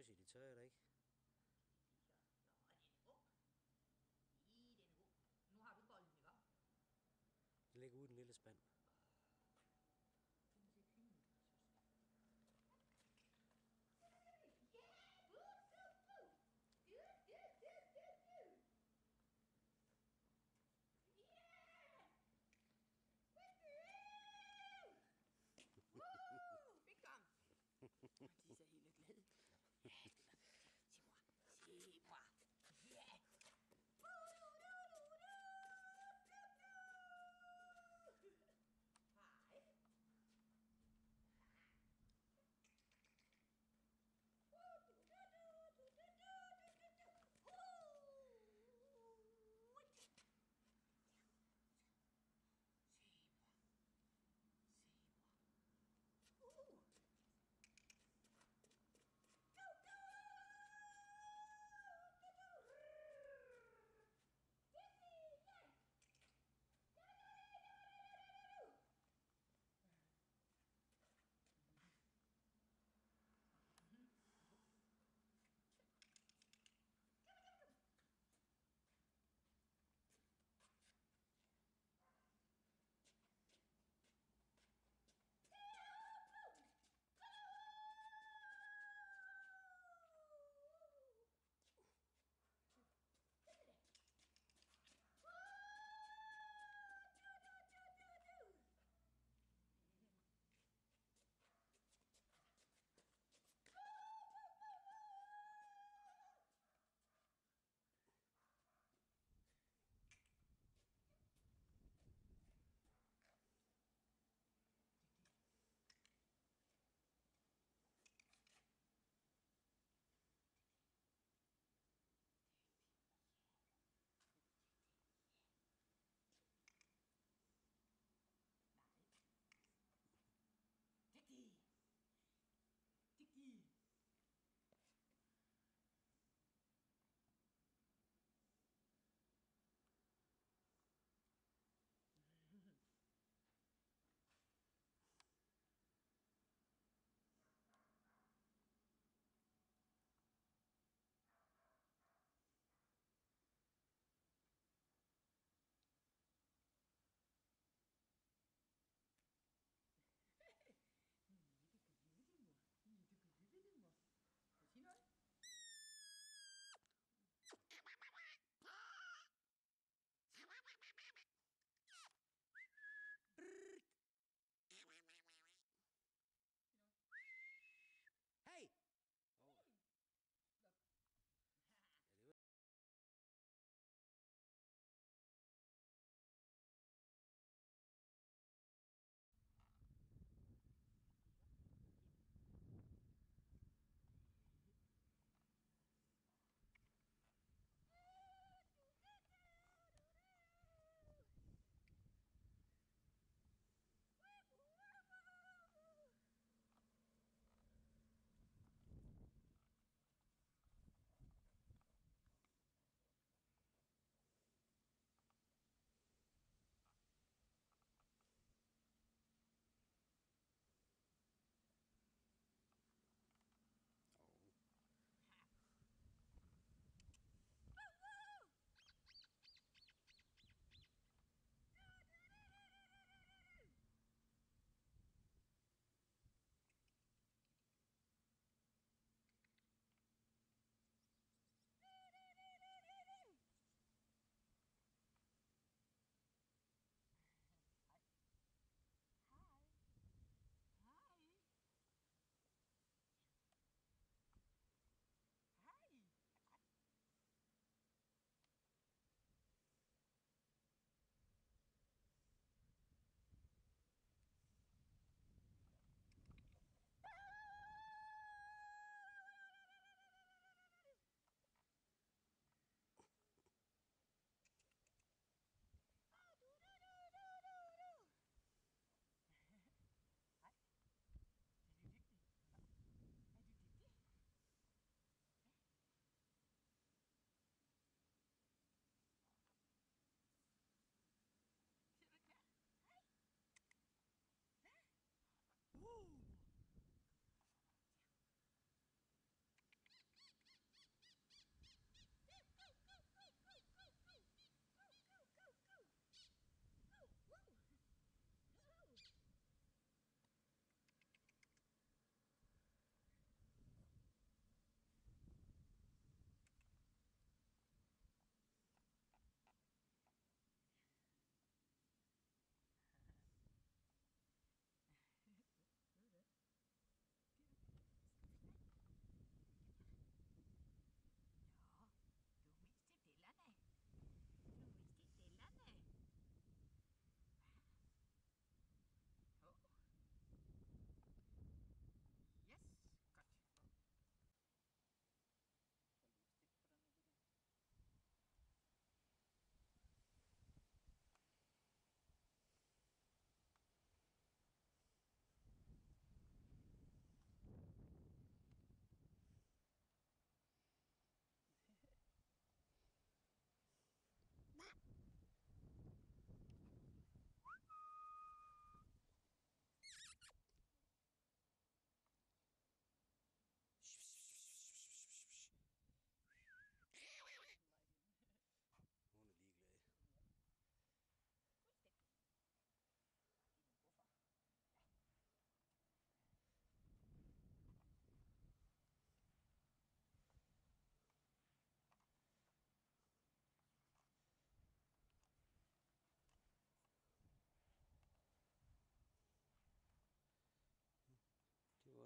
Øjse, de tør jeg da ikke. Ja, nå, den er ung. I, den er ung. Nu har du bolden, ikke? Den ligger ude i den lille spand. Må se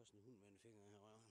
også en hund med en finger i røven.